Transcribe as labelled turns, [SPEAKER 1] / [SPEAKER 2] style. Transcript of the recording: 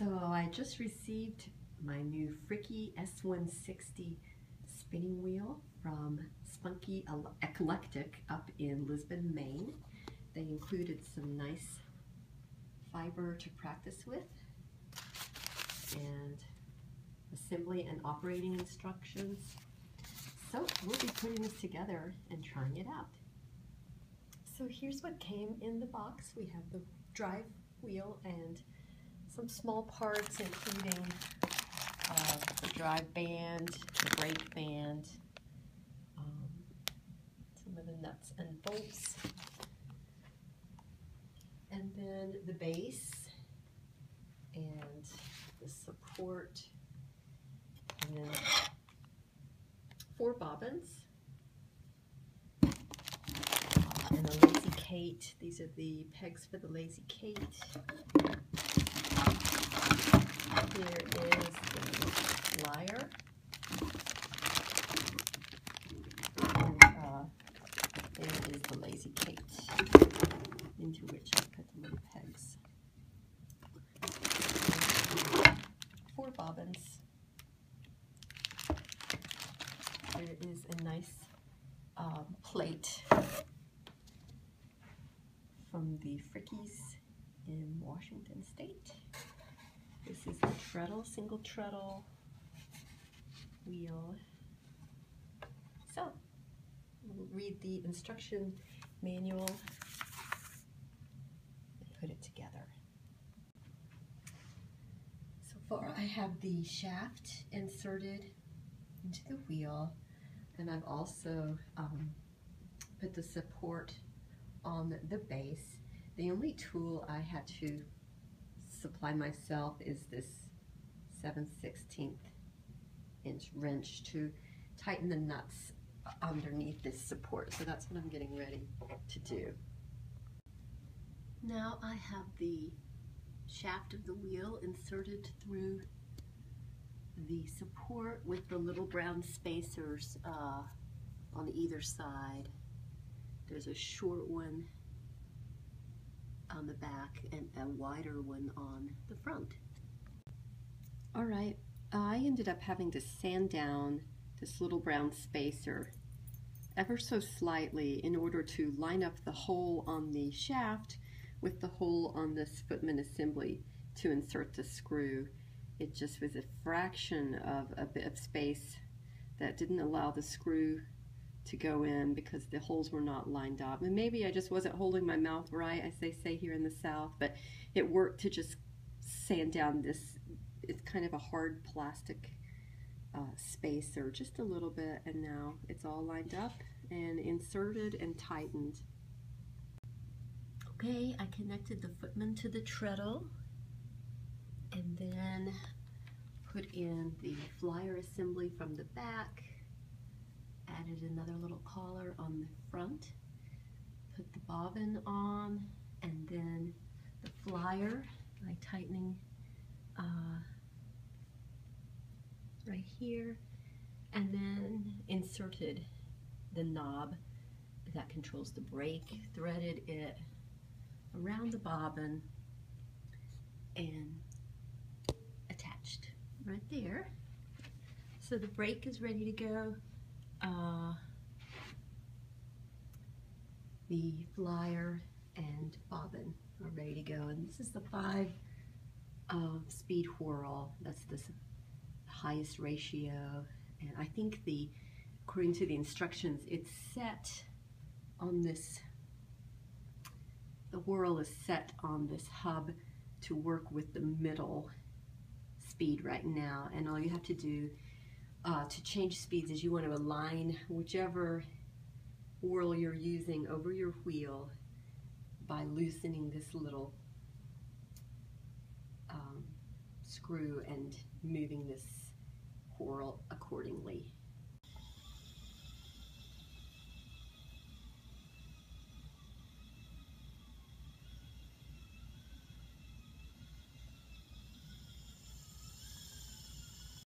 [SPEAKER 1] So I just received my new Fricke S160 spinning wheel from Spunky Eclectic up in Lisbon, Maine. They included some nice fiber to practice with and assembly and operating instructions. So we'll be putting this together and trying it out. So here's what came in the box. We have the drive wheel and some small parts including uh, the drive band, the brake band, um, some of the nuts and bolts, and then the base and the support, and then four bobbins, and a Lazy Kate. These are the pegs for the Lazy Kate. Here is the flyer. And uh, there is the Lazy Kate, into which I put the little pegs. Four bobbins. There is a nice um, plate from the Frickes in Washington State. Treadle, single treadle wheel. So, we'll read the instruction manual and put it together. So far I have the shaft inserted into the wheel and I've also um, put the support on the base. The only tool I had to supply myself is this 7 16th inch wrench to tighten the nuts underneath this support. So that's what I'm getting ready to do. Now I have the shaft of the wheel inserted through the support with the little brown spacers uh, on either side. There's a short one on the back and a wider one on the front. All right, I ended up having to sand down this little brown spacer ever so slightly in order to line up the hole on the shaft with the hole on this footman assembly to insert the screw. It just was a fraction of a bit of space that didn't allow the screw to go in because the holes were not lined up. And maybe I just wasn't holding my mouth right, as they say here in the South, but it worked to just sand down this, it's kind of a hard plastic uh, spacer just a little bit, and now it's all lined up and inserted and tightened. Okay, I connected the footman to the treadle and then put in the flyer assembly from the back added another little collar on the front, put the bobbin on, and then the flyer by tightening uh, right here, and then inserted the knob that controls the brake, threaded it around the bobbin, and attached right there. So the brake is ready to go uh, the flyer and bobbin are ready to go. And this is the five uh, speed whirl. That's the highest ratio. And I think the, according to the instructions, it's set on this, the whirl is set on this hub to work with the middle speed right now. And all you have to do uh, to change speeds is you want to align whichever whirl you're using over your wheel by loosening this little um, screw and moving this whirl accordingly.